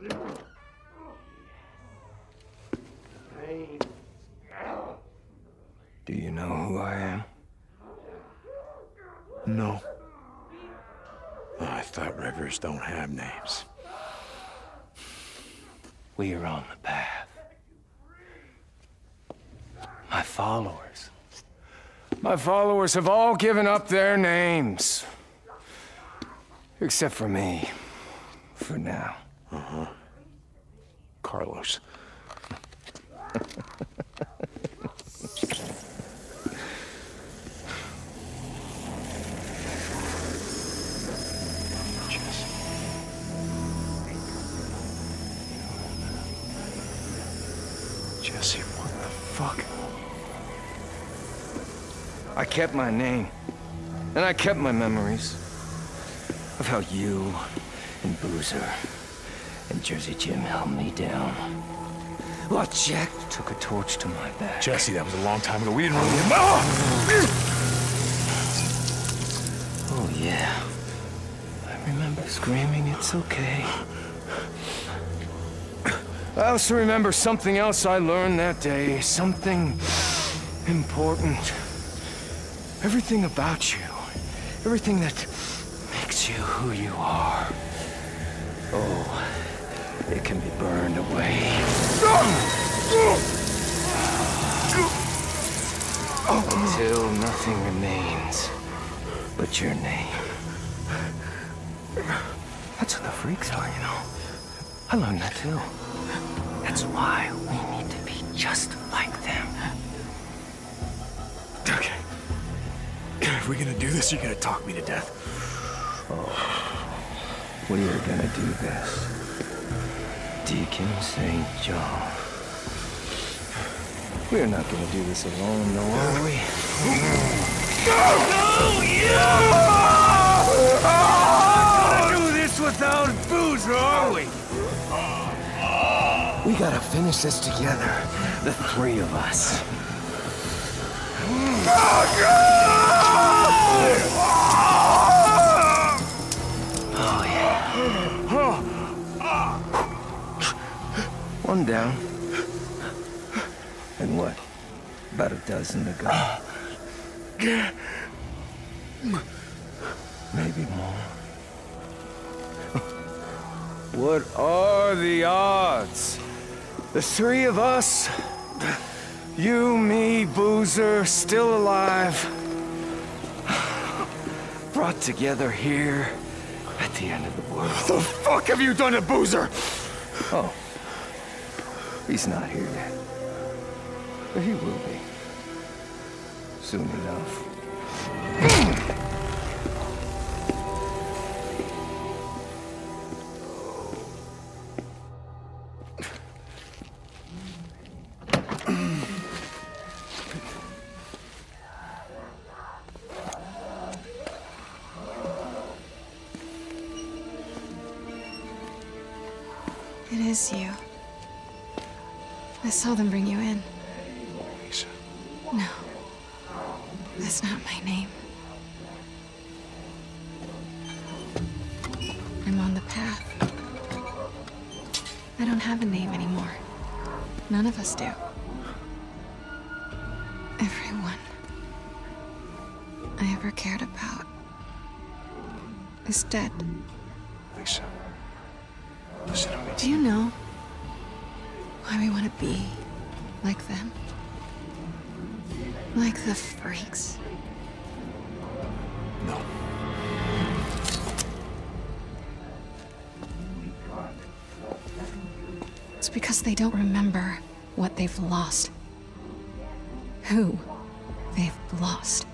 Do you know who I am? No. I thought Rippers don't have names. We are on the path. My followers. My followers have all given up their names. Except for me. For now. Uh-huh. Carlos. Jesse. Jesse, what the fuck? I kept my name. And I kept my memories. Of how you and Boozer and Jersey Jim held me down. While Jack took a torch to my back. Jesse, that was a long time ago. We didn't really... Oh! Oh, yeah. I remember screaming, it's okay. I also remember something else I learned that day. Something important. Everything about you. Everything that makes you who you are. Oh, it can be burned away. Until nothing remains but your name. That's what the freaks are, you know. I learned that too. That's why we need to be just like them. Okay. If we're gonna do this, you're gonna talk me to death. Oh. We are gonna do this. Deacon St. John. We're not gonna do this alone, though, are we? No! do this without Boozer, are we? We gotta finish this together. The three of us. Oh, down. And what? About a dozen to go. Maybe more. What are the odds? The three of us, you, me, Boozer, still alive, brought together here at the end of the world. What The fuck have you done to Boozer? Oh. He's not here yet. But he will be. Soon enough. It is you. I saw them bring you in. Lisa. No. That's not my name. I'm on the path. I don't have a name anymore. None of us do. Everyone I ever cared about is dead. Lisa. Listen to me. Do you know why we want to be like them? Like the freaks. No. It's because they don't remember what they've lost. Who they've lost.